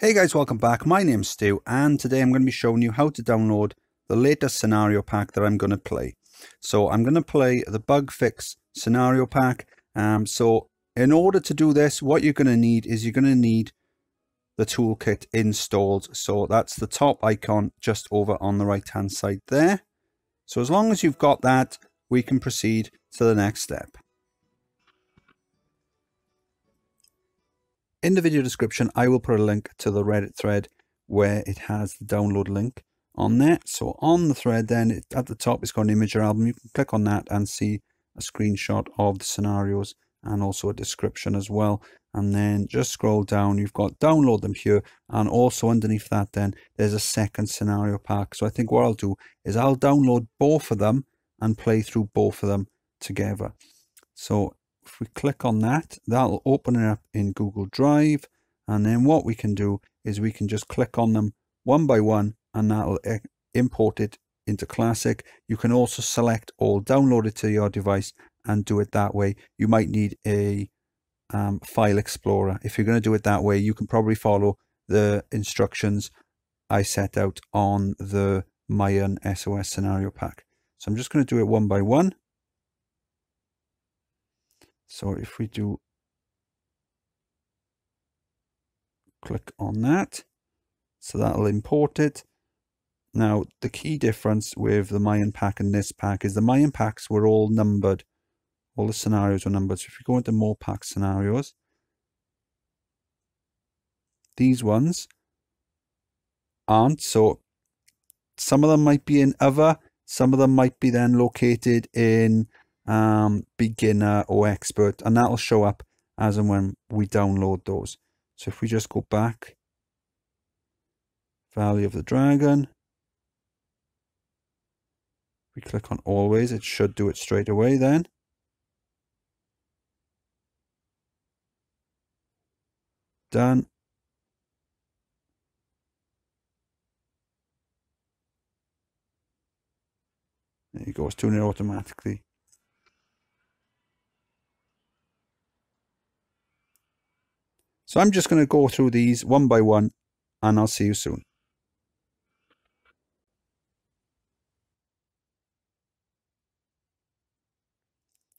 Hey guys, welcome back. My name's Stu and today I'm going to be showing you how to download the latest scenario pack that I'm going to play. So I'm going to play the bug fix scenario pack. Um, so in order to do this, what you're going to need is you're going to need the toolkit installed. So that's the top icon just over on the right hand side there. So as long as you've got that, we can proceed to the next step. In the video description, I will put a link to the Reddit thread where it has the download link on there. So on the thread then, it, at the top, it's got an Imgur album. You can click on that and see a screenshot of the scenarios and also a description as well. And then just scroll down, you've got download them here. And also underneath that then, there's a second scenario pack. So I think what I'll do is I'll download both of them and play through both of them together. So if we click on that, that'll open it up in Google Drive. And then what we can do is we can just click on them one by one and that'll eh, import it into Classic. You can also select all, download it to your device and do it that way. You might need a um, file explorer. If you're going to do it that way, you can probably follow the instructions I set out on the Mayan SOS scenario pack. So I'm just going to do it one by one. So if we do click on that, so that'll import it. Now, the key difference with the Mayan pack and this pack is the Mayan packs were all numbered. All the scenarios were numbered. So if you go into more pack scenarios, these ones aren't. So some of them might be in other, some of them might be then located in um, beginner or expert, and that'll show up as and when we download those. So if we just go back, Valley of the Dragon, we click on always, it should do it straight away then. Done. There you go, it's doing it automatically. So I'm just going to go through these one by one and I'll see you soon.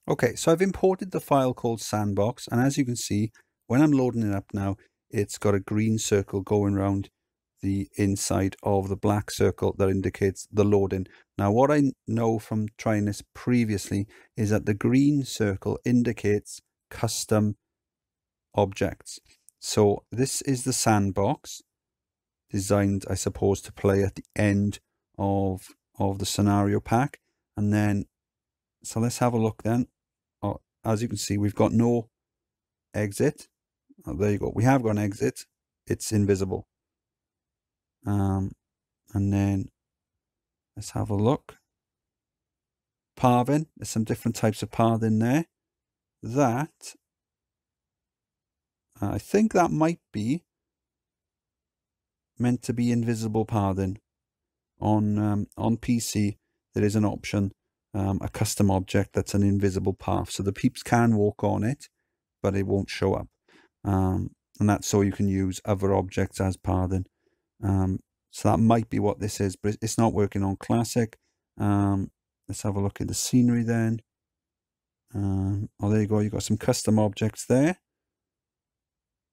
Okay, so I've imported the file called sandbox and as you can see, when I'm loading it up now, it's got a green circle going around the inside of the black circle that indicates the loading. Now what I know from trying this previously is that the green circle indicates custom objects. So this is the sandbox designed, I suppose, to play at the end of, of the scenario pack. And then, so let's have a look then. Oh, as you can see, we've got no exit. Oh, there you go. We have got an exit. It's invisible. Um, and then let's have a look. Pathing. There's some different types of pathing there. That uh, I think that might be meant to be invisible pathing. On um, on PC, there is an option, um, a custom object that's an invisible path. So the peeps can walk on it, but it won't show up. Um, and that's so you can use other objects as pathing. Um, so that might be what this is, but it's not working on Classic. Um, let's have a look at the scenery then. Um, oh, there you go. You've got some custom objects there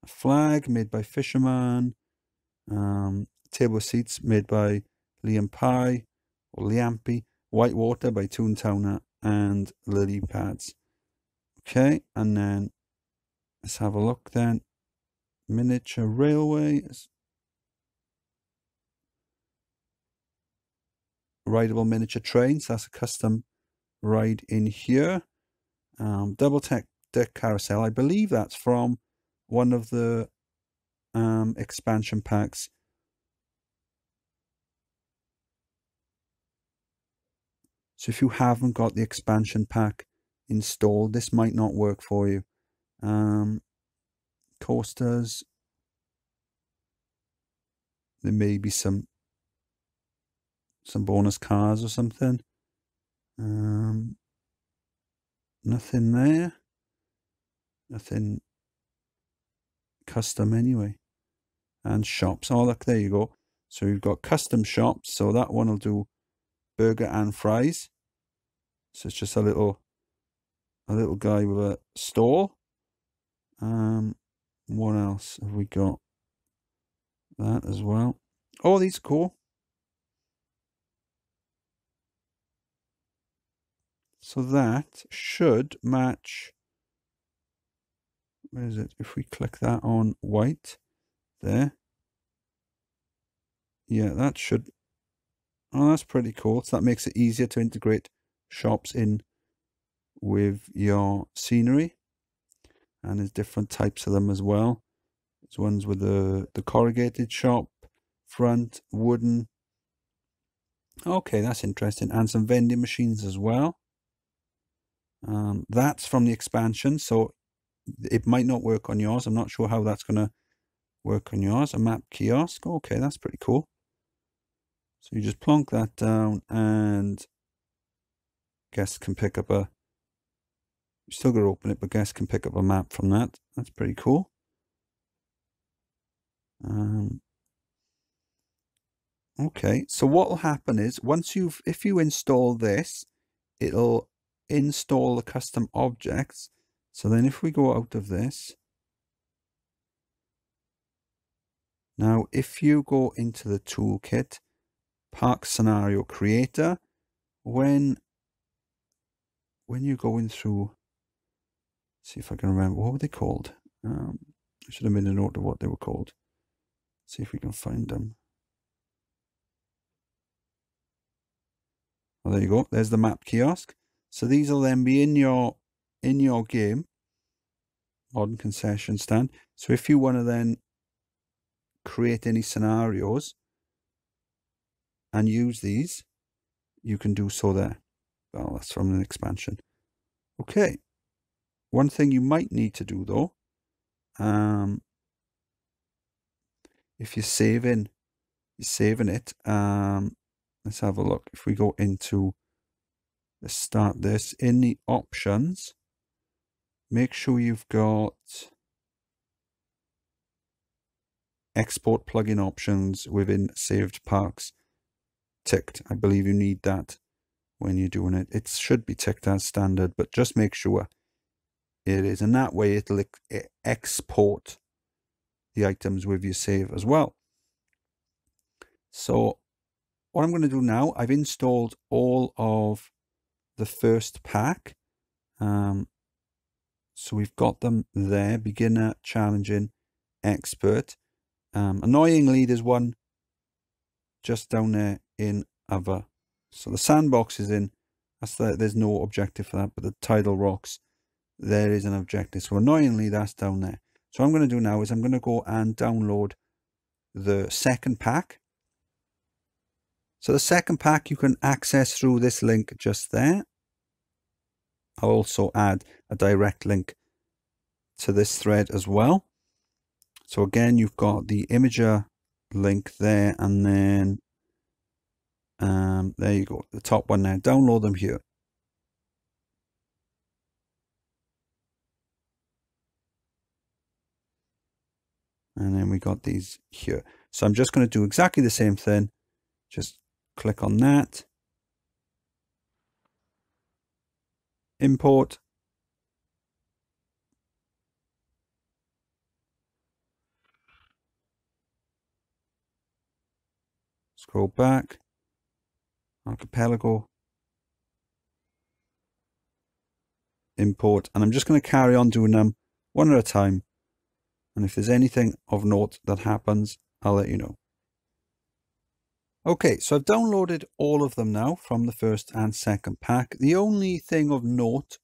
a flag made by Fisherman, um, table seats made by Liam Pie or Liampi, Whitewater by Toontowner, and lily pads. Okay, and then let's have a look then. Miniature Railways. Rideable miniature trains. That's a custom ride in here. Um, double tech deck carousel. I believe that's from one of the um, expansion packs. So if you haven't got the expansion pack installed, this might not work for you. Um, coasters. There may be some some bonus cars or something. Um, nothing there. Nothing custom anyway. and shops. Oh, look, there you go. So you've got custom shops. So that one will do burger and fries. So it's just a little, a little guy with a stall. Um, what else have we got? That as well. Oh, these are cool. So that should match. Where is it? If we click that on white there. Yeah, that should. Oh, that's pretty cool. So that makes it easier to integrate shops in with your scenery. And there's different types of them as well. There's ones with the, the corrugated shop, front, wooden. Okay, that's interesting. And some vending machines as well. Um, that's from the expansion, so it might not work on yours. I'm not sure how that's going to work on yours. A map kiosk. Okay, that's pretty cool. So you just plonk that down and guests can pick up a still got to open it, but guests can pick up a map from that. That's pretty cool. Um, okay, so what will happen is once you've, if you install this, it'll install the custom objects. So then if we go out of this, now if you go into the toolkit, park scenario creator, when when you're going through, see if I can remember, what were they called? Um, I should have made a note of what they were called. See if we can find them. Well, there you go. There's the map kiosk. So these will then be in your in your game. Modern concession stand. So if you want to then create any scenarios and use these, you can do so there. Well, that's from an expansion. Okay. One thing you might need to do though, um, if you're saving, you're saving it. Um, let's have a look. If we go into, let's start this in the options. Make sure you've got export plugin options within saved parks ticked. I believe you need that when you're doing it. It should be ticked as standard, but just make sure it is. And that way it'll export the items with your save as well. So what I'm going to do now, I've installed all of the first pack. Um, so we've got them there, beginner, challenging, expert. Um, annoyingly, there's one just down there in other. So the sandbox is in, that's the, there's no objective for that, but the tidal rocks, there is an objective. So annoyingly, that's down there. So I'm going to do now is I'm going to go and download the second pack. So the second pack you can access through this link just there. I'll also add a direct link to this thread as well. So again, you've got the Imgur link there and then um, there you go, the top one now. Download them here. and then we got these here. So I'm just going to do exactly the same thing. Just click on that. Import. Scroll back. Archipelago. Import. And I'm just going to carry on doing them one at a time and if there's anything of note that happens, I'll let you know. Okay, so I've downloaded all of them now from the first and second pack. The only thing of note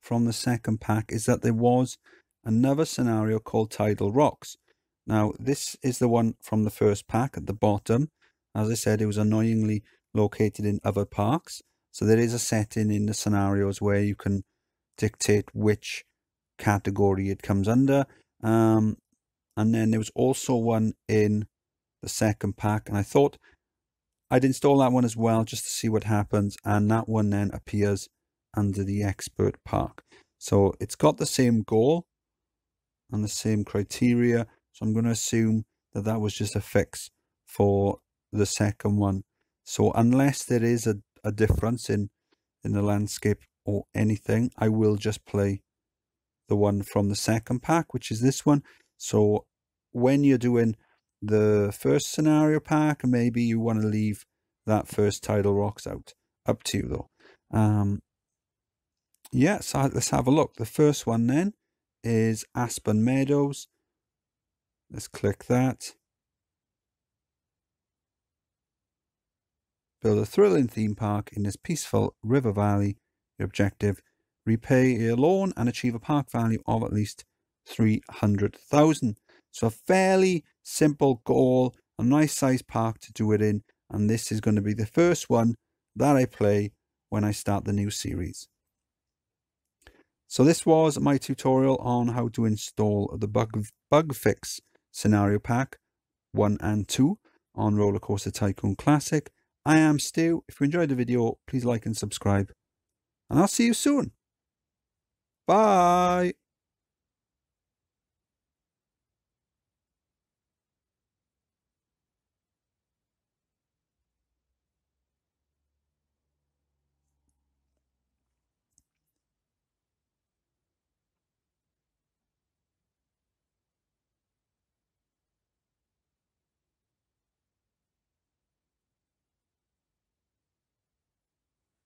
from the second pack is that there was another scenario called Tidal Rocks. Now, this is the one from the first pack at the bottom. As I said, it was annoyingly located in other parks. So there is a setting in the scenarios where you can dictate which category it comes under. Um, and then there was also one in the second pack. And I thought I'd install that one as well just to see what happens. And that one then appears under the expert park. So it's got the same goal and the same criteria. So I'm going to assume that that was just a fix for the second one. So unless there is a, a difference in, in the landscape or anything, I will just play the one from the second pack, which is this one. So when you're doing the first scenario pack, maybe you want to leave that first tidal rocks out. Up to you though. Um, yeah, so let's have a look. The first one then is Aspen Meadows. Let's click that. Build a thrilling theme park in this peaceful river valley. Your objective, repay your loan and achieve a park value of at least 300,000. So a fairly simple goal, a nice size park to do it in. And this is going to be the first one that I play when I start the new series. So this was my tutorial on how to install the bug, bug fix scenario pack 1 and 2 on Roller Coaster Tycoon Classic. I am Stu. If you enjoyed the video, please like and subscribe. And I'll see you soon. Bye.